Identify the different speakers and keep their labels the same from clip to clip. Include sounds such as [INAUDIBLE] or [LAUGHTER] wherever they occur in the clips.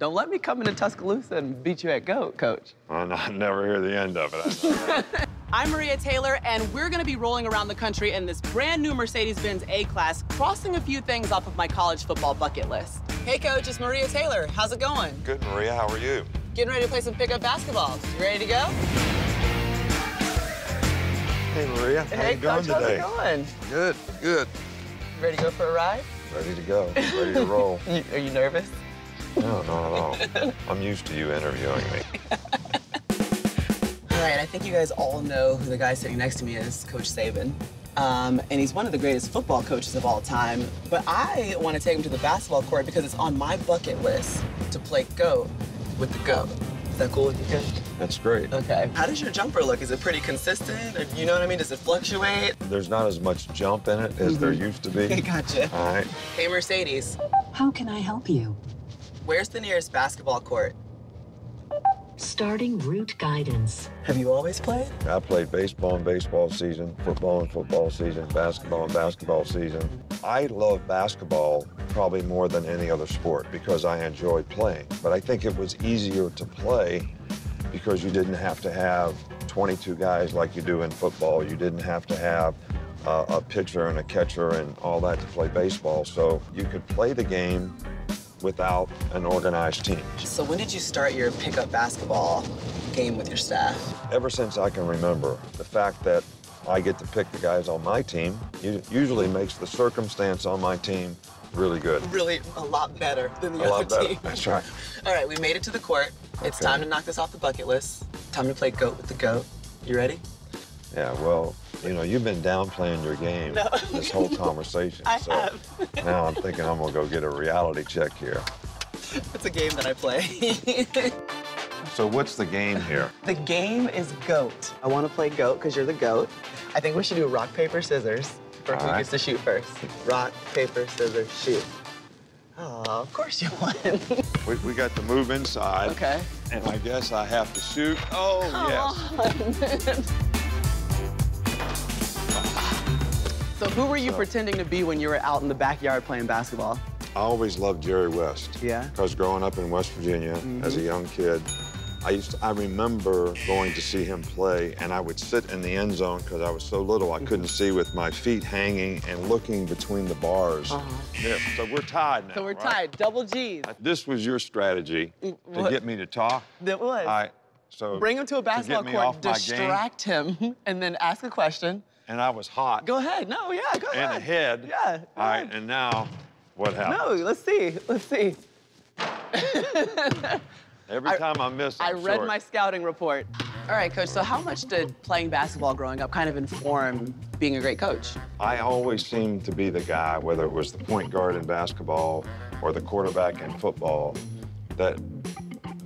Speaker 1: Don't let me come into Tuscaloosa and beat you at GOAT, Coach.
Speaker 2: Well, I never hear the end of it. [LAUGHS]
Speaker 3: I'm Maria Taylor, and we're gonna be rolling around the country in this brand new Mercedes-Benz A-Class, crossing a few things off of my college football bucket list. Hey, Coach, it's Maria Taylor. How's it going?
Speaker 2: Good, Maria. How are you?
Speaker 3: Getting ready to play some pickup basketball. You ready to go?
Speaker 2: Hey, Maria. How
Speaker 1: hey,
Speaker 2: you doing
Speaker 1: Coach,
Speaker 2: today?
Speaker 1: how's it going?
Speaker 2: Good, good.
Speaker 1: You ready to go for a ride?
Speaker 2: Ready to go. Ready to roll. [LAUGHS]
Speaker 1: You, are you nervous?
Speaker 2: No, not at all. I'm used to you interviewing me. [LAUGHS]
Speaker 3: All right, I think you guys all know who the guy sitting next to me is, Coach Saban. Um, and he's one of the greatest football coaches of all time. But I want to take him to the basketball court because it's on my bucket list to play GOAT with the GOAT. Is that cool with you, Coach?
Speaker 2: That's great.
Speaker 3: Okay. How does your jumper look? Is it pretty consistent? Or, you know what I mean? Does it fluctuate?
Speaker 2: There's not as much jump in it as there used to be. [LAUGHS]
Speaker 3: gotcha.
Speaker 2: All right.
Speaker 3: Hey, Mercedes,
Speaker 4: How can I help you?
Speaker 3: Where's the nearest basketball court?
Speaker 4: Starting route guidance.
Speaker 3: Have you always played?
Speaker 2: I played baseball in baseball season, football in football season, basketball in basketball season. I love basketball probably more than any other sport because I enjoy playing. But I think it was easier to play because you didn't have to have 22 guys like you do in football. You didn't have to have uh, a pitcher and a catcher and all that to play baseball. So you could play the game without an organized team.
Speaker 3: So when did you start your pickup basketball game with your staff?
Speaker 2: Ever since I can remember, the fact that I get to pick the guys on my team usually makes the circumstance on my team really good.
Speaker 3: Really a lot better than the
Speaker 2: A
Speaker 3: other
Speaker 2: lot better.
Speaker 3: team.
Speaker 2: That's right. [LAUGHS]
Speaker 3: All right, we made it to the court. It's time to knock this off the bucket list. Time to play GOAT with the GOAT. You ready?
Speaker 2: Yeah, well, you know, you've been downplaying your game
Speaker 3: No.
Speaker 2: this whole [LAUGHS] conversation.
Speaker 3: I
Speaker 2: so
Speaker 3: have.
Speaker 2: now I'm thinking I'm gonna go get a reality check here.
Speaker 3: It's a game that I play. [LAUGHS]
Speaker 2: So what's the game here?
Speaker 3: the game is GOAT. I want to play GOAT because you're the GOAT. I think we should do rock, paper, scissors for
Speaker 2: All
Speaker 3: who
Speaker 2: right.
Speaker 3: gets to shoot first. Rock, paper, scissors, shoot. Oh, of course you won. [LAUGHS]
Speaker 2: We, we got to move inside.
Speaker 3: okay.
Speaker 2: And I guess I have to shoot. Oh, yes.
Speaker 3: So who were you
Speaker 2: So-
Speaker 3: pretending to be when you were out in the backyard playing basketball?
Speaker 2: I always loved Jerry West.
Speaker 3: Yeah?
Speaker 2: Because growing up in West Virginia as a mm-hmm. young kid, I used to, I remember going to see him play, and I would sit in the end zone because I was so little I mm-hmm. couldn't see with my feet hanging and looking between the bars. Uh-huh. Yeah, so we're tied now.
Speaker 3: So we're
Speaker 2: right?
Speaker 3: tied, double G's.
Speaker 2: This was your strategy mm,
Speaker 3: to
Speaker 2: get me to talk.
Speaker 3: That was.
Speaker 2: All right. So
Speaker 3: Bring him to a basketball
Speaker 2: me
Speaker 3: court,
Speaker 2: my game,
Speaker 3: distract him, [LAUGHS] and then ask a question.
Speaker 2: And I was hot
Speaker 3: Go ahead. No, yeah, go ahead.
Speaker 2: and
Speaker 3: ahead.
Speaker 2: ahead.
Speaker 3: Yeah. go
Speaker 2: All right,
Speaker 3: ahead.
Speaker 2: and now what happened?
Speaker 3: No, let's see. Let's see. [LAUGHS]
Speaker 2: Every
Speaker 3: I-
Speaker 2: time I miss,
Speaker 3: I
Speaker 2: I'm
Speaker 3: read
Speaker 2: short.
Speaker 3: my scouting report. All right, coach. So how much did playing basketball growing up kind of inform being a great coach?
Speaker 2: I always seemed to be the guy, whether it was the point guard in basketball or the quarterback in football, that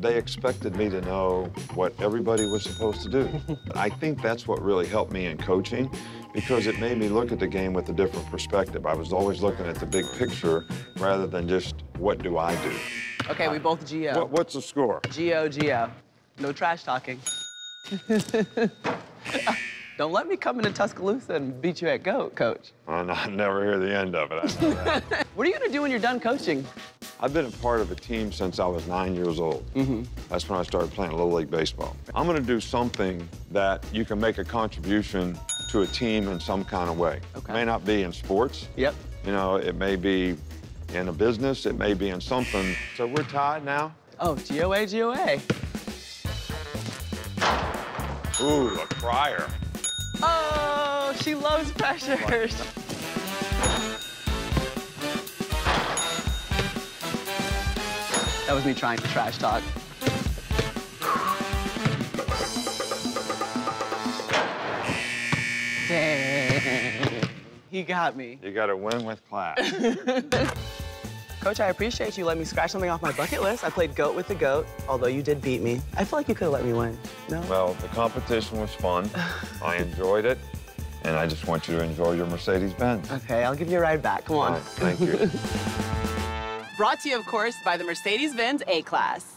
Speaker 2: they expected me to know what everybody was supposed to do. [LAUGHS] I think that's what really helped me in coaching because it made me look at the game with a different perspective. I was always looking at the big picture rather than just what do I do.
Speaker 3: Okay, we both GO.
Speaker 2: What, what's the score?
Speaker 3: GO, GO. No trash talking. [LAUGHS] Don't let me come into Tuscaloosa and beat you at GOAT, coach.
Speaker 2: No, I never hear the end of it. I know that. [LAUGHS]
Speaker 3: What are you gonna do when you're done coaching?
Speaker 2: I've been a part of a team since I was nine years old. Mm-hmm. That's when I started playing Little League Baseball. I'm going to do something that you can make a contribution to a team in some kind of way.
Speaker 3: Okay.
Speaker 2: It may not be in sports.
Speaker 3: Yep.
Speaker 2: You know, it may be in a business. It may be in something. So we're tied now.
Speaker 3: Oh, GOA, GOA.
Speaker 2: Ooh, a crier.
Speaker 3: Oh, she loves pressures. [LAUGHS] That was me trying to trash talk. Dang. He got me.
Speaker 2: You got to win with class. [LAUGHS]
Speaker 3: Coach, I appreciate you letting me scratch something off my bucket list. I played GOAT with the GOAT, although you did beat me. I feel like you could have let me win. No?
Speaker 2: well, the competition was fun. [LAUGHS] I enjoyed it. And I just want you to enjoy your Mercedes-Benz.
Speaker 3: Okay, I'll give you a ride back. Come on.
Speaker 2: right, thank you. [LAUGHS]
Speaker 3: Brought to you, of course, by the Mercedes-Benz A-Class.